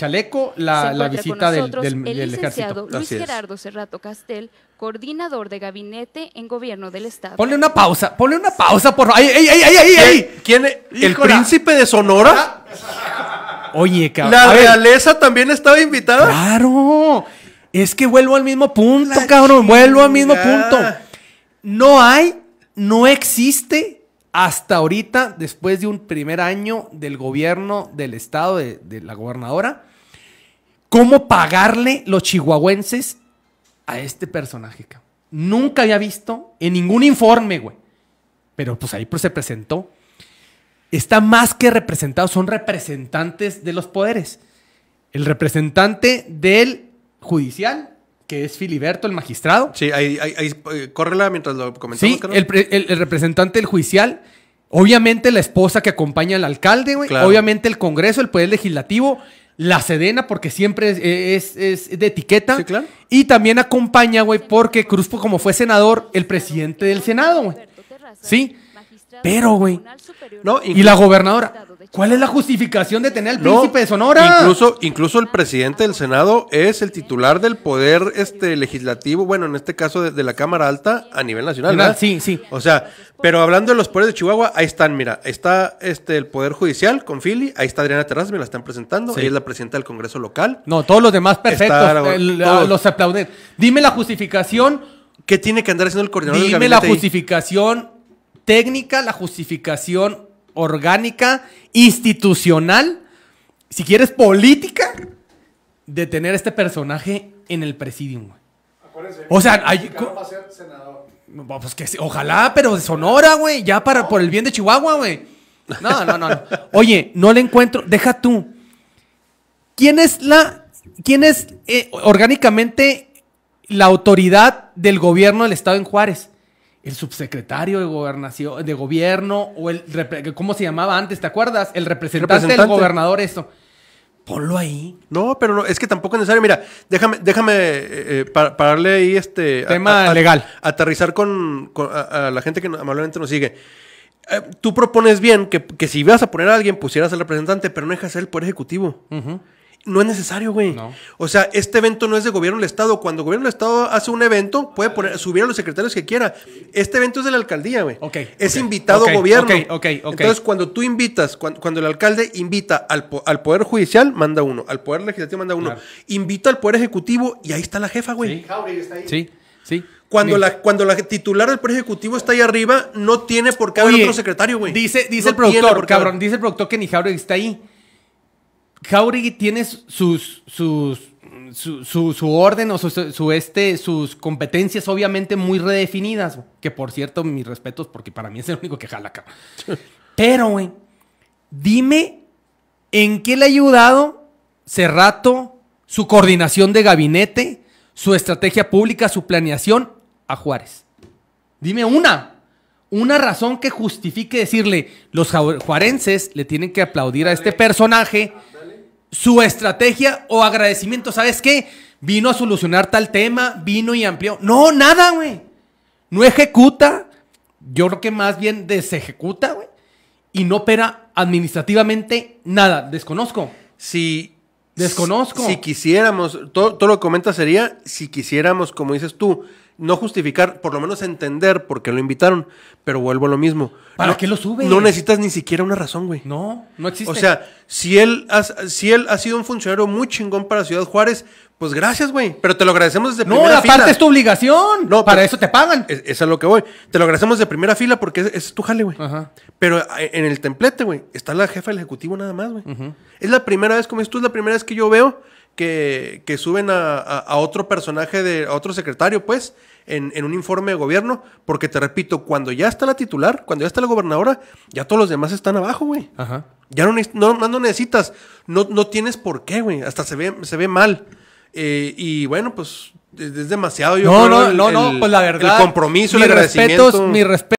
chaleco la, la visita del, nosotros del- el del licenciado ejército. Luis. Gerardo Cerrato Castel, coordinador de gabinete en gobierno del Estado. Ponle una pausa, ponle una pausa, por favor. ¡Ay, ay, ay, ay, ay! ¿Quién? ¿El príncipe de Sonora? Oye, cabrón. ¿La realeza también estaba invitada? Claro. Es que vuelvo al mismo punto, cabrón. Vuelvo al mismo punto. No hay, no existe hasta ahorita, después de un primer año del gobierno del estado, de, de la gobernadora, cómo pagarle los chihuahuenses a este personaje, cabrón. Nunca había visto en ningún informe, güey. Pero pues ahí pues se presentó. Está más que representado, son representantes de los poderes. El representante del judicial, que es Filiberto, el magistrado. Sí, ahí, ahí, ahí, eh, córrela mientras lo comentamos. Sí, el, pre- el- el representante del judicial. Obviamente la esposa que acompaña al alcalde, güey. Claro. Obviamente el Congreso, el Poder Legislativo. La Sedena, porque siempre es, es- es de etiqueta. Sí, claro. Y también acompaña, güey, porque Cruz, como fue senador, el presidente del Senado, güey. Sí, pero, güey, No, Y la gobernadora. ¿Cuál es la justificación de tener al No, príncipe de Sonora? Incluso, incluso el presidente del Senado es el titular del poder este, legislativo, bueno, en este caso de, de la Cámara Alta a nivel nacional. ¿verdad? Sí, sí. O sea, pero hablando de los poderes de Chihuahua, ahí están, mira, está este el Poder Judicial con Philly, ahí está Adriana Terrazas, me la están presentando, Sí. ella es la presidenta del Congreso local. No, todos los demás perfectos. Está la- el- todos. los aplauden. Dime la justificación. ¿Qué tiene que andar haciendo el coordinador del Dime la gabinete ahí? justificación técnica, la justificación orgánica, institucional, si quieres política, de tener este personaje en el presidium. güey. O sea, hay- Carlos va a ser senador. Pues que ojalá, pero de Sonora, güey. Ya para por el bien de Chihuahua, güey. No, no, no, no. Oye, no le encuentro. Deja tú. ¿Quién es la. ¿Quién es eh, orgánicamente la autoridad del gobierno del estado en Juárez? El subsecretario de gobernación, de gobierno, o el ¿cómo se llamaba antes? ¿Te acuerdas? El representante, del Representante. gobernador, esto. Ponlo ahí. No, pero no, es que tampoco es necesario. Mira, déjame, déjame eh, eh, pa- pararle ahí este. Tema legal. Aterrizar con, con- a, a la gente que amablemente nos sigue. Eh, tú propones bien que, que si ibas a poner a alguien, pusieras al representante, pero no dejas el poder ejecutivo. No es necesario, güey. No. O sea, este evento no es de gobierno del Estado. Cuando el gobierno del Estado hace un evento, puede poner, subir a los secretarios que quiera. Este evento es de la alcaldía, güey. Ok, Es ok, invitado ok, gobierno. Entonces, cuando tú invitas, cuando, cuando el alcalde invita al, al Poder Judicial, manda uno. Al Poder Legislativo, manda uno. Claro. Invita al Poder Ejecutivo y ahí está la jefa, güey. Sí. Está ahí. Sí, sí. Cuando, la, cuando la titular del Poder Ejecutivo está ahí arriba, no tiene por qué haber Oye, otro secretario, güey. Dice, dice No el productor, cabrón, dice el productor que ni Jauregui está ahí. Jauregui tiene sus, sus, su, su- su orden o su, su, este, sus competencias obviamente muy redefinidas. Que por cierto, mis respetos, porque para mí es el único que jala, cabrón. Pero, güey, dime en qué le ha ayudado Cerrato, su coordinación de gabinete, su estrategia pública, su planeación a Juárez. Dime una. Una razón que justifique decirle, los juarenses le tienen que aplaudir a este personaje su estrategia o agradecimiento. ¿Sabes qué? Vino a solucionar tal tema, vino y amplió. No, nada, güey. No ejecuta. Yo creo que más bien desejecuta, güey. Y no opera administrativamente nada. Desconozco. Si. Desconozco. Si quisiéramos, todo, todo lo que comentas sería, si quisiéramos, como dices tú, no justificar, por lo menos entender por qué lo invitaron, pero vuelvo a lo mismo. ¿Para No- qué lo sube? No necesitas ni siquiera una razón, güey. No, no existe. O sea, si él, ha, si él ha sido un funcionario muy chingón para Ciudad Juárez, pues gracias, güey. Pero te lo agradecemos desde no, primera aparte fila. es tu obligación. No, para eso te pagan. Es, es a lo que voy. Te lo agradecemos de primera fila porque es tu jale, güey. Pero en el templete, güey, está la jefa del ejecutivo nada más, güey. Es la primera vez, como dices tú, es la primera vez que yo veo que, que suben a, a- a otro personaje, de, a otro secretario, pues, en, en un informe de gobierno. Porque te repito, cuando ya está la titular, cuando ya está la gobernadora, ya todos los demás están abajo, güey. Ajá. Ya no, no, no necesitas, no, no tienes por qué, güey. Hasta se ve, se ve mal. Eh, y bueno, pues es, demasiado. Yo No, creo, no, el- no, no, pues la verdad. El compromiso, el agradecimiento. respetos, mis respetos.